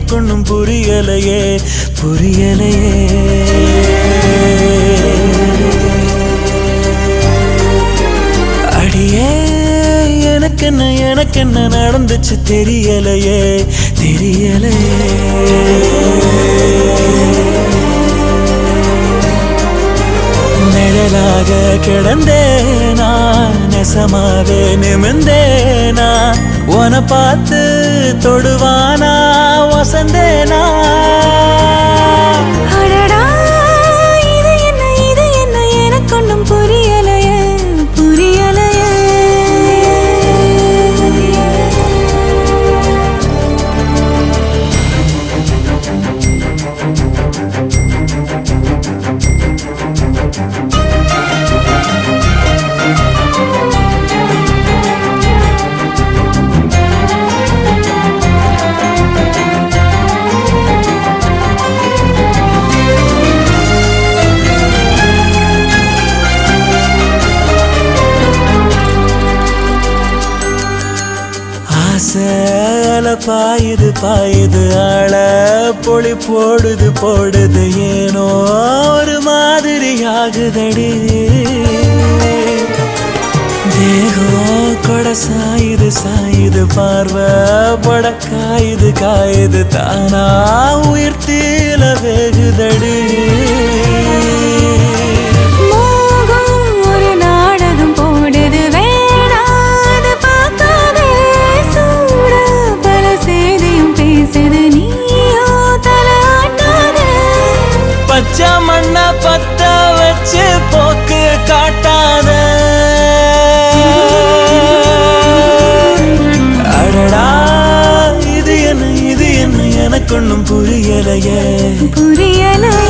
எனக்கு ஒன்றும் புரியலையே புரியலையே. அடியே எனக்கு என்ன எனக்கு என்ன நடந்துச்சு தெரியலையே தெரியலையே. நிழலாக கிடந்தேனா நெசமாவே நிமிந்தேனா உன பார்த்து தொடுவானா? வசந்தேனா பாயுது பாயுது ஆள. பொழி போடுது போடுது ஏனோ ஒரு மாதிரி ஆகுதடி. தேகம் கொட சாயுது சாயுது பார்வை. பட காயுது காயுது தானா உயிர் தீல வேகுதடி. புரியலையே புரியலை.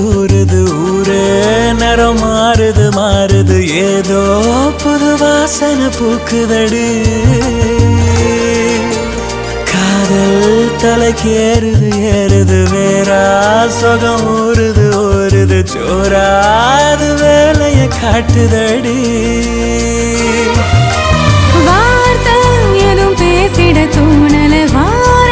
தூருது ஊரே நிறம் மாறுது மாறுது. ஏதோ புது வாசனை பூக்குதடி. காதல் தலைக்கு ஏறுது. ஏறுது வேறா சுகம் ஊறுது ஊறுது. சோறாது வேலைய காட்டுதடி. வார்த்தை எதுவும் பேசிட தூணல. வாரே